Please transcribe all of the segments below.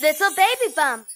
Little baby bump.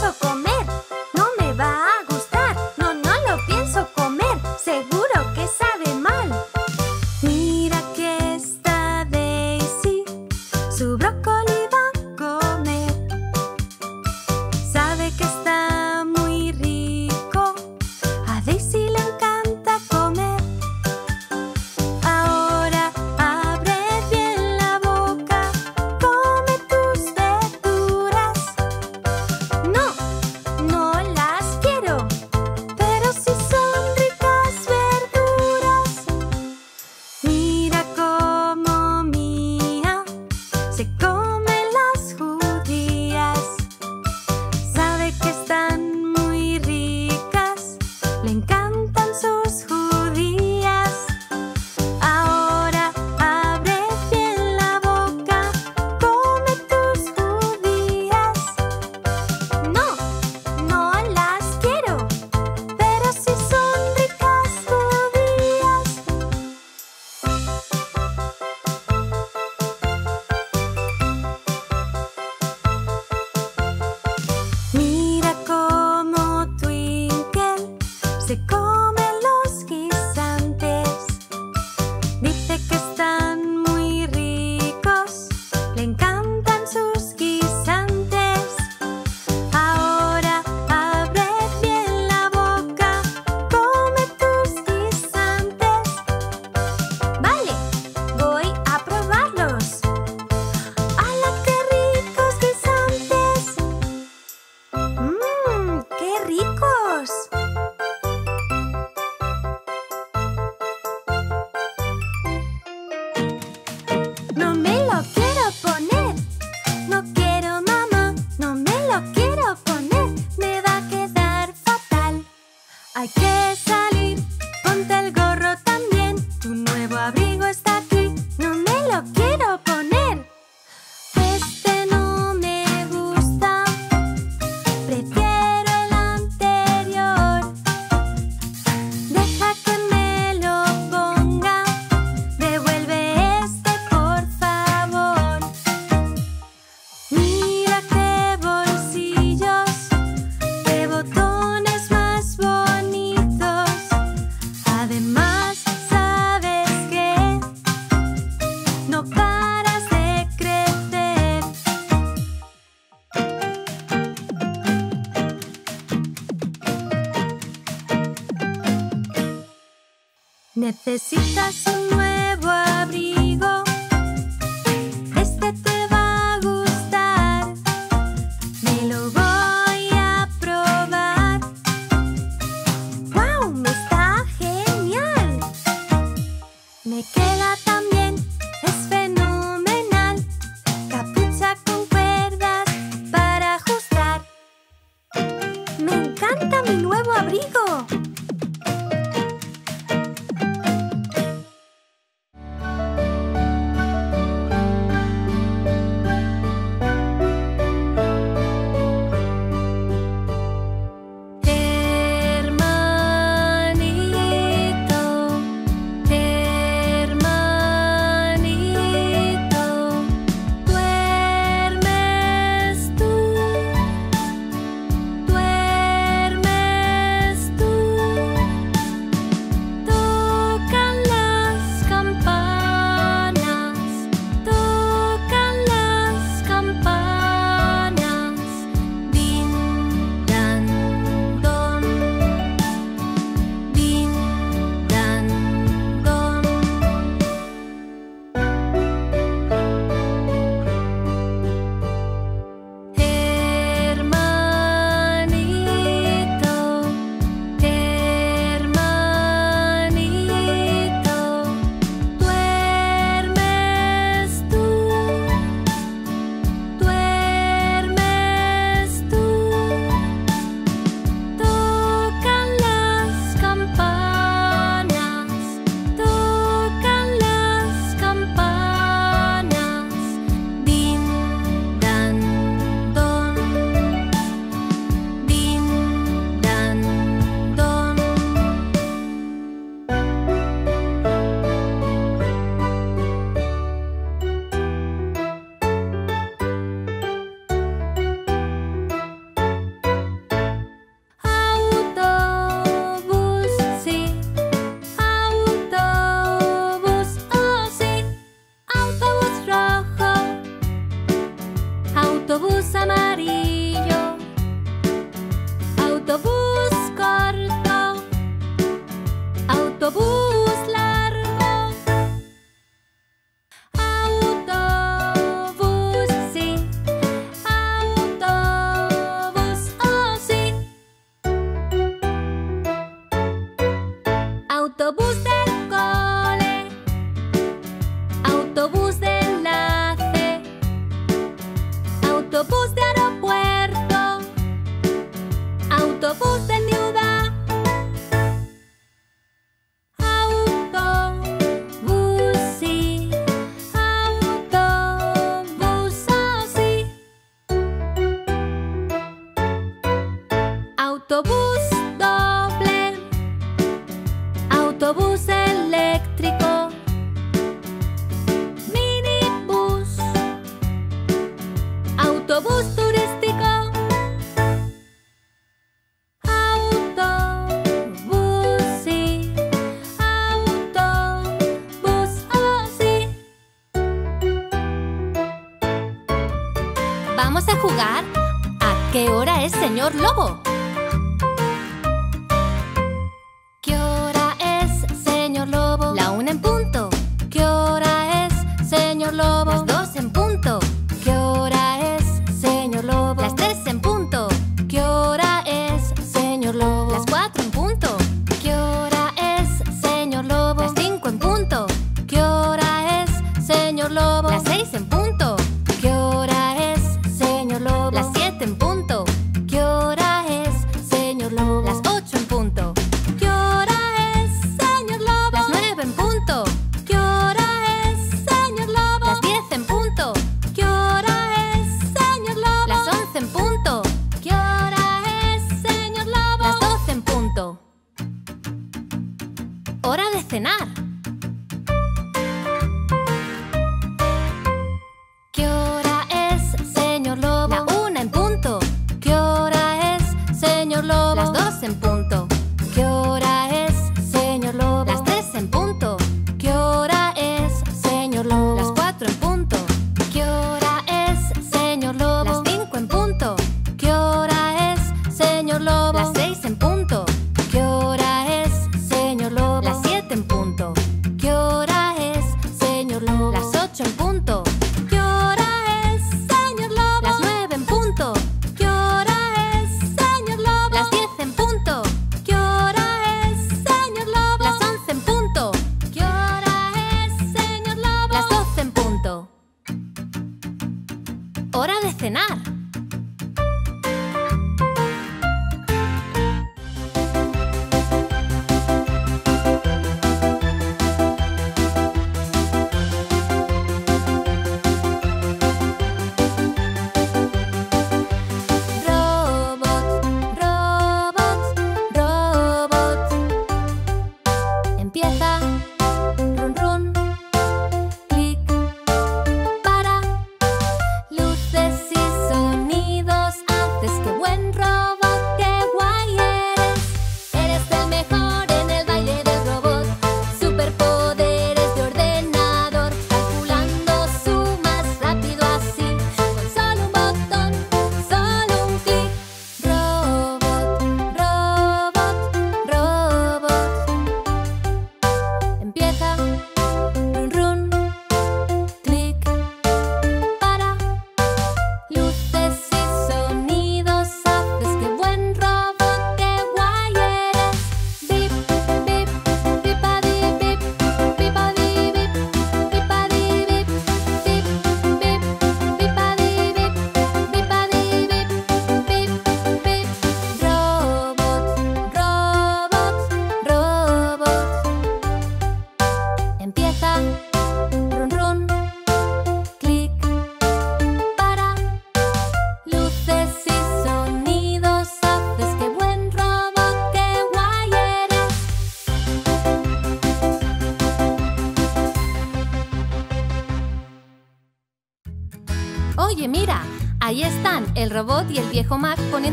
pienso comer. No me va Necesitas un ット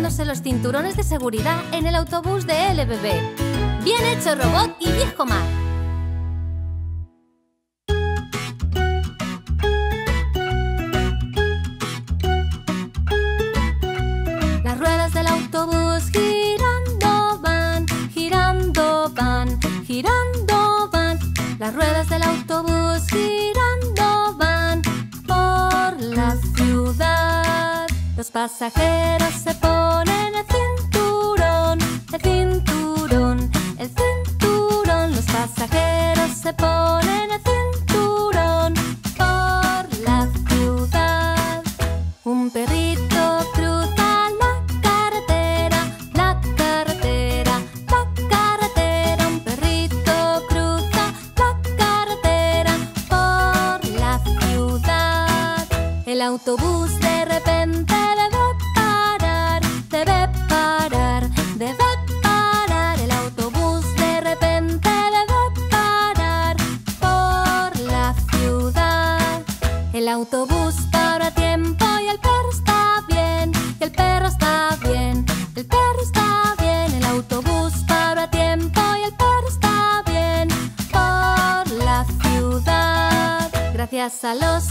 poniéndose los cinturones de seguridad en el autobús de LBB. Bien hecho, robot y viejo mar. Las ruedas del autobús girando van, girando van, girando van. Las ruedas del autobús girando van por la ciudad. Los pasajeros El autobús para tiempo y el perro está bien, y el perro está bien, el perro está bien, el autobús para tiempo y el perro está bien por la ciudad. Gracias a los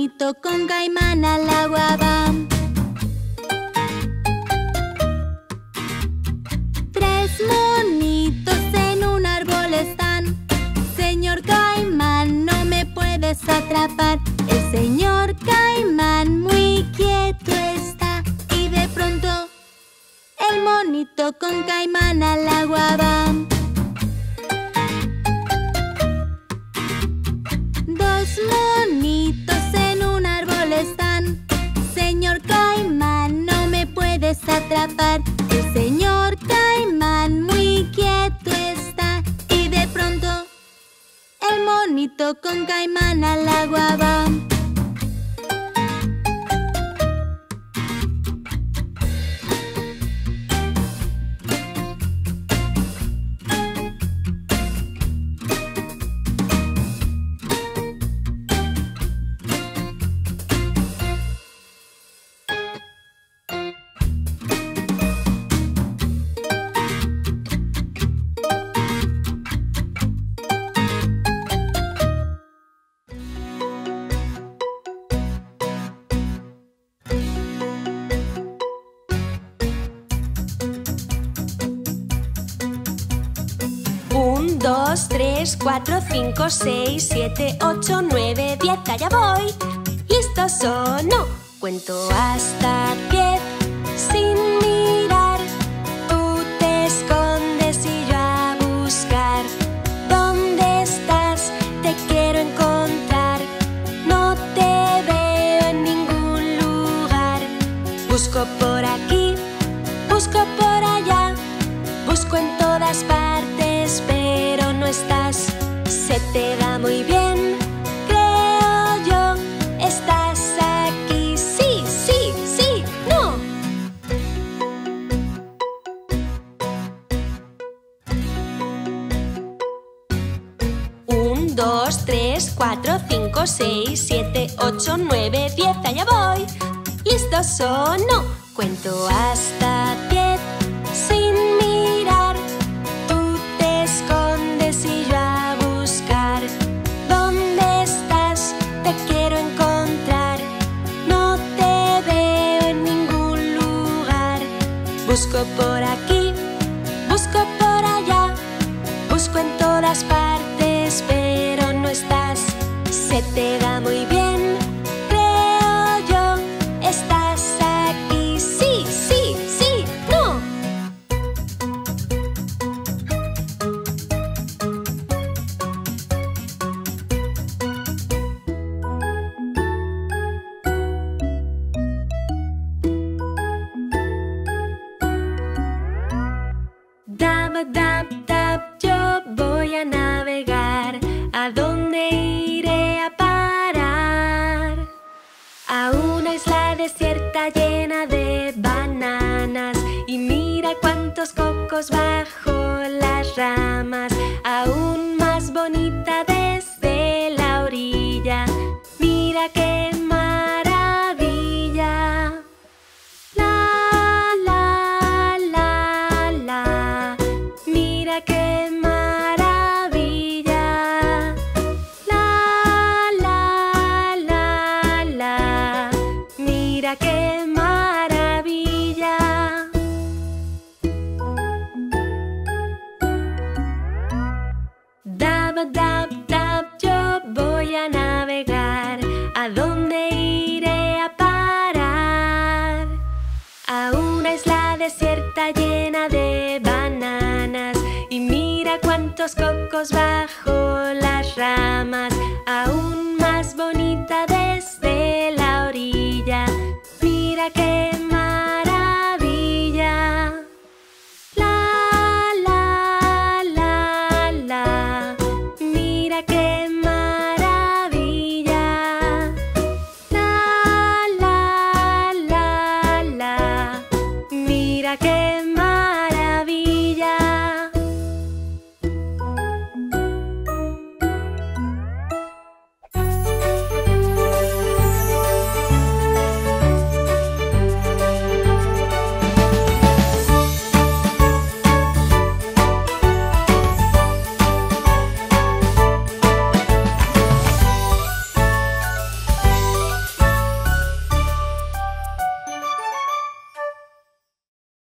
bonito con Caimán al agua van. Tres monitos en un árbol están. Señor Caimán, no me puedes atrapar. El señor Caimán muy quieto está. Y de pronto, el monito con Caimán al agua van. Dos monitos Caimán no me puedes atrapar. El señor Caimán muy quieto está. Y de pronto, el monito con Caimán al agua va. 3, 4, 5, 6, 7, 8, 9, 10, allá voy. Listos o no, cuento hasta 10. Busco por aquí, busco por allá, busco en todas partes, pero no estás. Se te da muy llamas cocos bajo las ramas, aún más bonita desde la orilla. Mira que